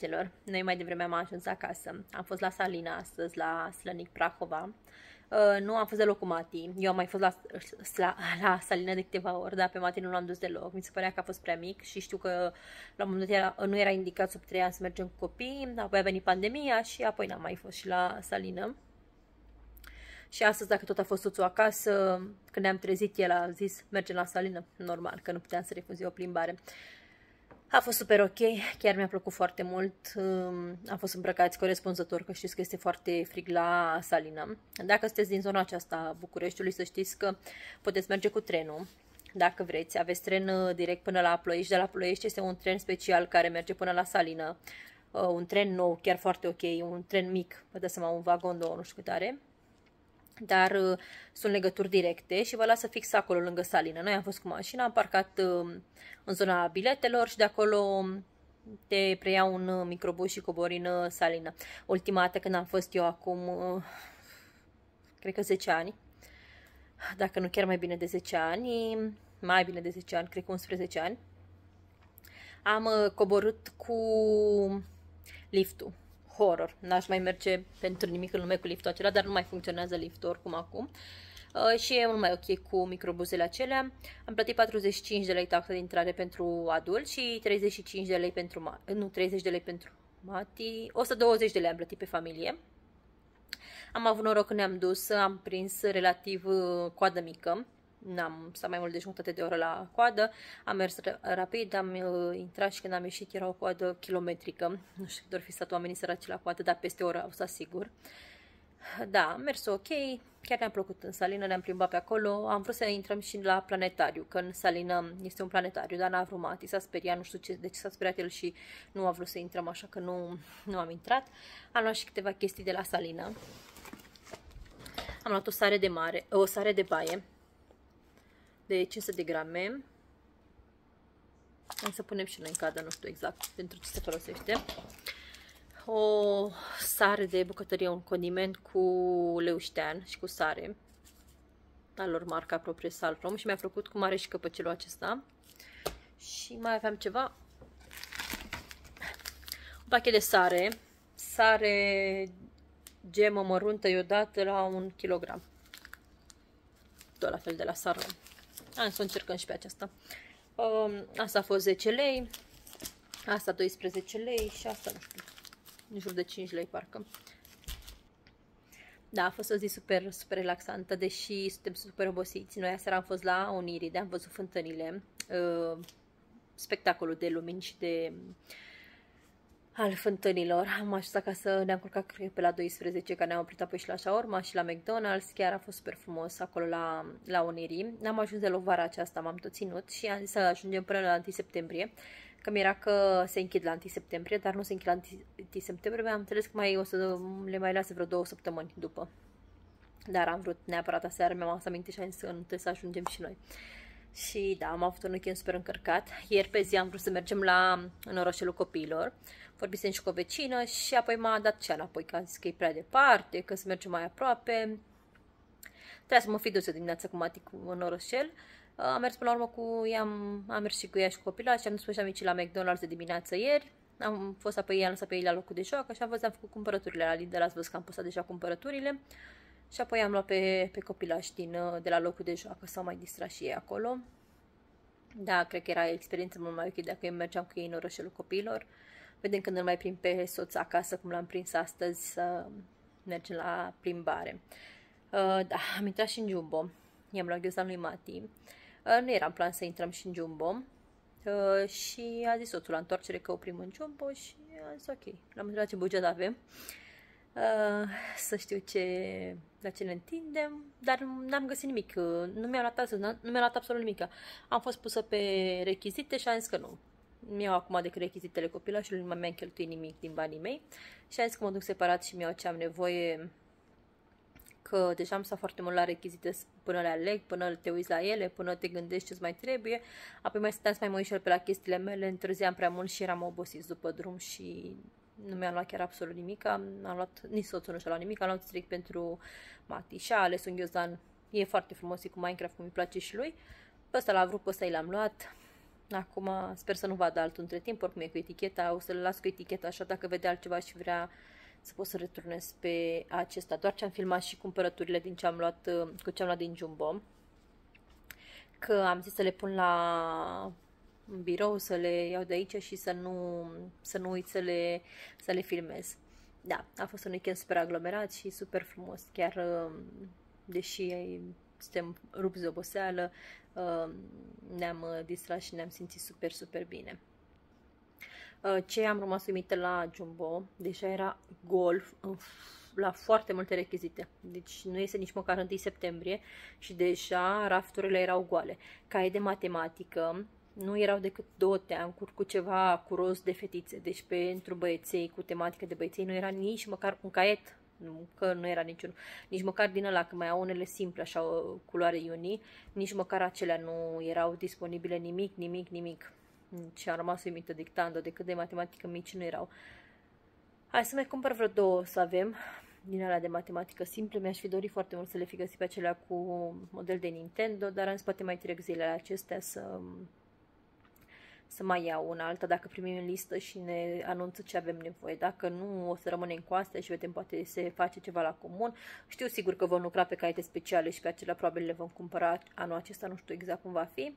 dragilor, noi mai devreme am ajuns acasă. Am fost la Salina astăzi, la Slănic Prahova. Uh, nu am fost deloc cu Mati. Eu am mai fost la, la, la Salina de câteva ori, dar pe Mati nu l-am dus deloc. Mi se părea că a fost prea mic și știu că la un moment dat nu era indicat sub 3 ani să mergem cu copii, apoi a venit pandemia și apoi n-am mai fost și la Salină. Și astăzi, dacă tot a fost soțul acasă, când ne-am trezit, el a zis, mergem la Salină. Normal, că nu puteam să refuz o plimbare. A fost super ok, chiar mi-a plăcut foarte mult. Am fost îmbrăcați corespunzător, că știți că este foarte frig la Salină. Dacă sunteți din zona aceasta a Bucureștiului, să știți că puteți merge cu trenul. Dacă vreți, aveți tren uh, direct până la Ploiești. De la Ploiești este un tren special care merge până la Salină. Uh, un tren nou, chiar foarte ok, un tren mic, vă dați seama, un vagon două, nu știu cât are dar uh, sunt legături directe și vă lasă fix acolo lângă Salină. Noi am fost cu mașina, am parcat uh, în zona biletelor și de acolo te preia un uh, microbus și cobori în uh, Salină. Ultima dată când am fost eu acum, uh, cred că 10 ani, dacă nu chiar mai bine de 10 ani, mai bine de 10 ani, cred că 11 ani, am uh, coborât cu liftul horror. N-aș mai merge pentru nimic în lume cu liftul acela, dar nu mai funcționează liftul oricum acum. Uh, și e mult mai ok cu microbuzele acelea. Am plătit 45 de lei taxa de intrare pentru adult și 35 de lei pentru, nu, 30 de lei pentru Mati, 120 de lei am plătit pe familie. Am avut noroc că ne-am dus, am prins relativ uh, coadă mică, n-am stat mai mult de jumătate de oră la coadă, am mers rapid, am uh, intrat și când am ieșit era o coadă kilometrică. Nu știu doar fi stat oamenii săraci la coadă, dar peste o oră au stat sigur. Da, am mers ok, chiar ne-a plăcut în Salină, ne-am plimbat pe acolo, am vrut să intrăm și la planetariu, că în Salină este un planetariu, dar n-a vrut Mati, s-a speriat, nu știu ce, de ce s-a speriat el și nu a vrut să intrăm, așa că nu, nu am intrat. Am luat și câteva chestii de la Salină. Am luat o sare de mare, o sare de baie, de 500 de grame. Am să punem și noi în cadă, nu știu exact pentru ce se folosește. O sare de bucătărie, un condiment cu leuștean și cu sare. Al lor marca proprie Salrom și mi-a făcut cu mare și căpăcelul acesta. Și mai aveam ceva. Un pachet de sare. Sare gemă măruntă iodată la un kilogram. Tot la fel de la Salrom. Hai să încercăm și pe aceasta. Um, asta a fost 10 lei, asta 12 lei și asta, nu știu, în jur de 5 lei parcă. Da, a fost o zi super, super relaxantă, deși suntem super obosiți. Noi aseară am fost la Uniride, am văzut fântânile, uh, spectacolul de lumini și de uh, al fântânilor. Am ajuns acasă, ne-am culcat cred, pe la 12, că ne-am oprit apoi și la Shawarma și la McDonald's. Chiar a fost super frumos acolo la, la Unirii. N-am ajuns deloc vara aceasta, m-am tot ținut și am zis să ajungem până la 1 septembrie. Că mi-era că se închid la 1 septembrie, dar nu se închid la 1 septembrie. Am înțeles că mai o să le mai lase vreo două săptămâni după. Dar am vrut neapărat aseară, mi-am să aminte și am zis că nu trebuie să ajungem și noi. Și da, am avut un weekend super încărcat. Ieri pe zi am vrut să mergem la în orașelul copiilor vorbisem și cu o vecină și apoi m-a dat cea înapoi, că a zis că e prea departe, că să mergem mai aproape. Trebuia să mă fi dus o dimineață cu Mati în orășel. Am mers până la urmă cu ea, am, am mers și cu ea și cu copila și am dus și amicii la McDonald's de dimineață ieri. Am fost apoi, i-am lăsat pe ei la locul de joacă și am văzut, am făcut cumpărăturile la Lidl, ați văzut că am postat deja cumpărăturile. Și apoi am luat pe, pe copilași din, de la locul de joacă, s-au mai distrat și ei acolo. Da, cred că era o experiență mult mai ok dacă eu mergeam cu ei în orășelul copiilor. Vedem când îl mai prind pe soț acasă, cum l-am prins astăzi, să mergem la plimbare. Uh, da, am intrat și în Jumbo. I-am luat ghiozdan lui Mati. Uh, nu eram plan să intrăm și în Jumbo. Uh, și a zis soțul la întoarcere că oprim în Jumbo și a zis ok. L-am întrebat ce buget avem. Uh, să știu ce, la ce ne întindem, dar n-am găsit nimic. Nu mi-a luat, nu mi-a luat absolut nimic. Am fost pusă pe rechizite și am zis că nu mi-au acum decât rechizitele copilașului, nu mai mi-am cheltuit nimic din banii mei și am zis că mă duc separat și mi-au ce am nevoie că deja am stat foarte mult la rechizite până le aleg, până te uiți la ele, până te gândești ce-ți mai trebuie. Apoi mai stăteam să mai mă uișor pe la chestiile mele, întârziam prea mult și eram obosit după drum și nu mi-am luat chiar absolut nimic. Am, am luat, nici soțul nu și-a luat nimic, am luat strict pentru Mati și a ales un ghiozdan. E foarte frumos, e cu Minecraft, cum îi place și lui. Pe ăsta l-a vrut, pe ăsta i l-am luat Acum sper să nu vadă altul între timp, oricum e cu eticheta, o să-l las cu eticheta așa dacă vede altceva și vrea să pot să returnez pe acesta. Doar ce am filmat și cumpărăturile din ce am luat, uh, cu ce am luat din Jumbo. Că am zis să le pun la birou, să le iau de aici și să nu, să nu uit să le, să le filmez. Da, a fost un weekend super aglomerat și super frumos. Chiar, uh, deși suntem rupți de oboseală, uh, ne-am distrat și ne-am simțit super, super bine. Uh, ce am rămas uimită la Jumbo, deja era golf la foarte multe rechizite. Deci nu este nici măcar 1 septembrie și deja rafturile erau goale. Caie de matematică, nu erau decât două teancuri cu ceva cu roz de fetițe. Deci pentru băieței, cu tematică de băieței, nu era nici măcar un caiet nu, că nu era niciun, nici măcar din ăla, că mai au unele simple, așa, o culoare iunii, nici măcar acelea nu erau disponibile nimic, nimic, nimic și am rămas uimită dictando de cât de matematică mici nu erau. Hai să mai cumpăr vreo două să avem din alea de matematică simple. Mi-aș fi dorit foarte mult să le fi găsit pe acelea cu model de Nintendo, dar am spate mai trec zilele acestea să, să mai iau una alta dacă primim în listă și ne anunță ce avem nevoie. Dacă nu, o să rămânem cu astea și vedem poate se face ceva la comun. Știu sigur că vom lucra pe caiete speciale și pe acelea probabil le vom cumpăra anul acesta, nu știu exact cum va fi.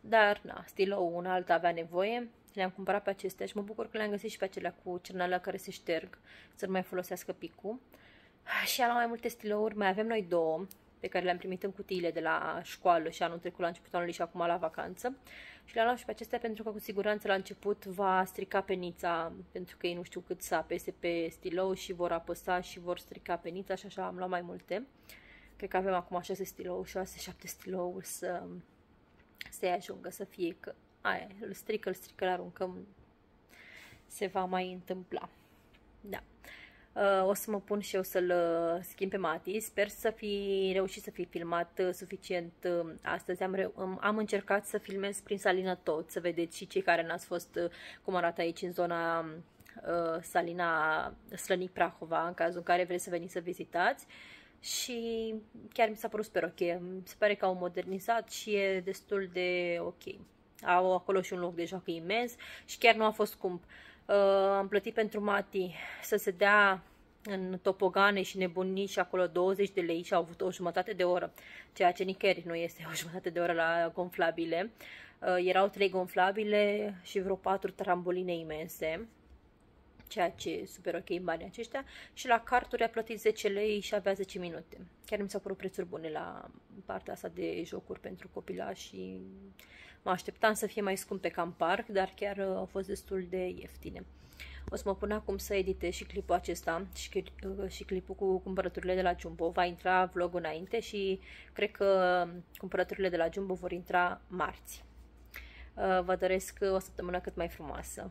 Dar, na, stilou un alt avea nevoie. Le-am cumpărat pe acestea și mă bucur că le-am găsit și pe acelea cu cernalea care se șterg, să nu mai folosească picul. Și am mai multe stilouri, mai avem noi două, pe care le-am primit în cutiile de la școală și anul trecut la începutul anului și acum la vacanță. Și le-am luat și pe acestea pentru că cu siguranță la început va strica penița, pentru că ei nu știu cât să apese pe stilou și vor apăsa și vor strica penița și așa am luat mai multe. Cred că avem acum 6 stilouri, 6-7 stilouri să să-i ajungă să fie că aia, îl strică, îl strică, îl aruncăm, se va mai întâmpla. Da. Uh, o să mă pun și eu să-l uh, schimb pe Mati. Sper să fi reușit să fi filmat uh, suficient astăzi. Am, am încercat să filmez prin salină tot, să vedeți și cei care n-ați fost cum arată aici în zona Salina Slănic Prahova, în cazul în care vreți să veniți să vizitați. Uh, și chiar mi s-a părut super ok. Se pare că au modernizat și e destul de ok. Au acolo și un loc de joacă imens și chiar nu a fost scump. Uh, am plătit pentru Mati să se dea în topogane și nebunii și acolo 20 de lei și au avut o jumătate de oră, ceea ce nicăieri nu este o jumătate de oră la gonflabile. Uh, erau trei gonflabile și vreo patru tramboline imense ceea ce e super ok în banii aceștia, și la carturi a plătit 10 lei și avea 10 minute. Chiar mi s-au părut prețuri bune la partea asta de jocuri pentru copilași și mă așteptam să fie mai scumpe ca în parc, dar chiar uh, au fost destul de ieftine. O să mă pun acum să editez și clipul acesta și, uh, și clipul cu cumpărăturile de la Jumbo. Va intra vlogul înainte și cred că cumpărăturile de la Jumbo vor intra marți. Uh, vă doresc o săptămână cât mai frumoasă.